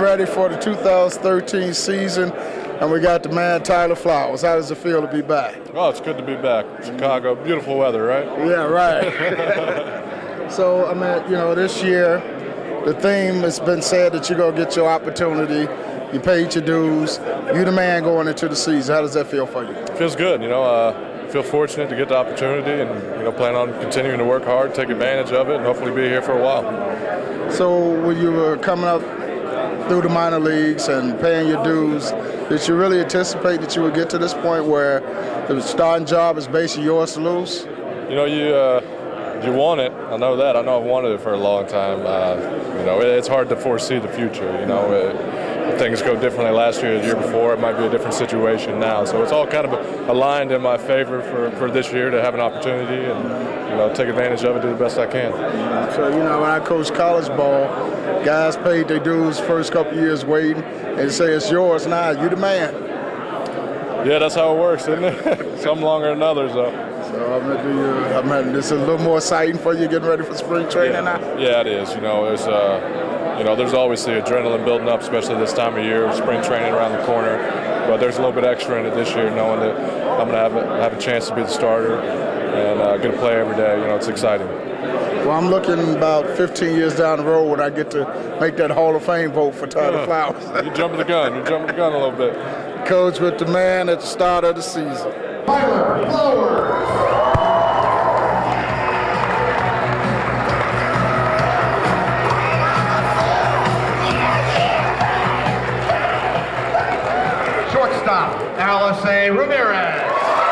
Ready for the 2013 season, and we got the man Tyler Flowers. How does it feel to be back? Oh, it's good to be back. Chicago, beautiful weather, right? Yeah, right. so, I mean, you know, this year, the theme has been said that you're going to get your opportunity. You paid your dues. You the man going into the season. How does that feel for you? feels good. You know, uh, feel fortunate to get the opportunity, and you know, plan on continuing to work hard, take advantage of it, and hopefully be here for a while. So, when you were coming up through the minor leagues and paying your dues, did you really anticipate that you would get to this point where the starting job is basically yours to lose? You know, you. Uh, you want it. I know that. I know I've wanted it for a long time. Uh, you know, it's hard to foresee the future. You know, it, things go differently last year, the year before. It might be a different situation now. So it's all kind of aligned in my favor for, for this year to have an opportunity and you know take advantage of it, do the best I can. So you know, when I coach college ball, guys paid their dues first couple years waiting, and say it's yours now. You the man. Yeah, that's how it works, isn't it? Some longer than others, though. So I'm gonna do you. I'm gonna, this is a little more exciting for you getting ready for spring training yeah. now. Yeah, it is. You know, there's uh, you know, there's always the adrenaline building up, especially this time of year, spring training around the corner. But there's a little bit extra in it this year, knowing that I'm gonna have a, have a chance to be the starter and uh, get to play every day. You know, it's exciting. Well, I'm looking about 15 years down the road when I get to make that Hall of Fame vote for Tyler yeah. Flowers. You're jumping the gun. You're jumping the gun a little bit. Coach with the man at the start of the season. Tyler Flowers. Alisa Alexei Ramirez.